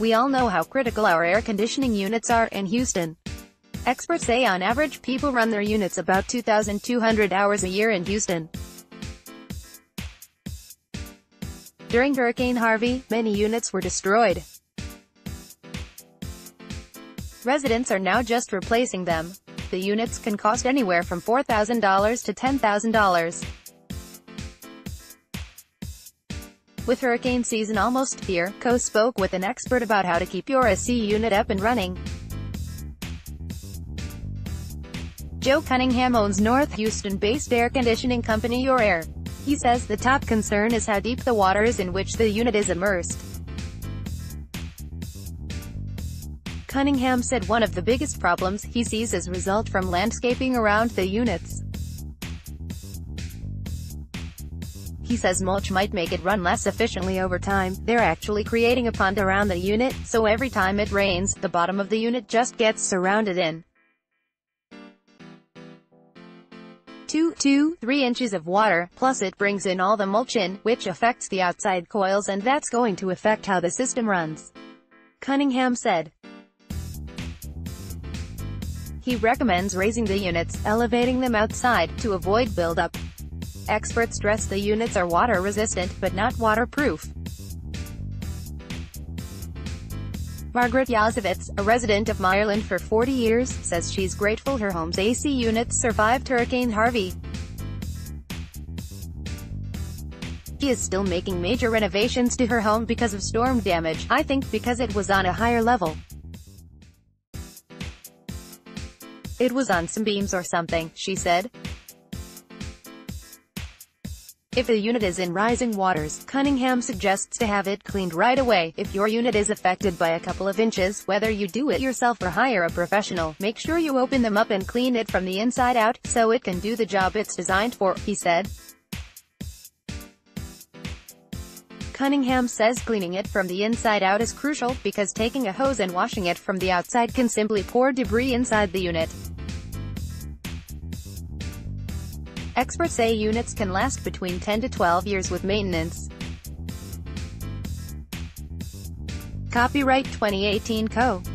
We all know how critical our air conditioning units are in Houston. Experts say on average people run their units about 2,200 hours a year in Houston. During Hurricane Harvey, many units were destroyed. Residents are now just replacing them. The units can cost anywhere from $4,000 to $10,000. With hurricane season almost here, KHOU spoke with an expert about how to keep your AC unit up and running. Joe Cunningham owns North Houston-based air conditioning company Your Air. He says the top concern is how deep the water is in which the unit is immersed. Cunningham said one of the biggest problems he sees is result from landscaping around the units. He says mulch might make it run less efficiently over time. They're actually creating a pond around the unit, so every time it rains, the bottom of the unit just gets surrounded in. 2, 2, 3 inches of water, plus it brings in all the mulch in, which affects the outside coils and that's going to affect how the system runs. Cunningham said. He recommends raising the units, elevating them outside, to avoid buildup. Experts stress the units are water-resistant, but not waterproof. Margaret Yazovitz, a resident of Meyerland for 40 years, says she's grateful her home's AC units survived Hurricane Harvey. She is still making major renovations to her home because of storm damage, I think because it was on a higher level. It was on some beams or something, she said. If a unit is in rising waters, Cunningham suggests to have it cleaned right away. If your unit is affected by a couple of inches, whether you do it yourself or hire a professional, make sure you open them up and clean it from the inside out, so it can do the job it's designed for, he said. Cunningham says cleaning it from the inside out is crucial, because taking a hose and washing it from the outside can simply pour debris inside the unit. Experts say units can last between 10 to 12 years with maintenance. Copyright 2018 KHOU.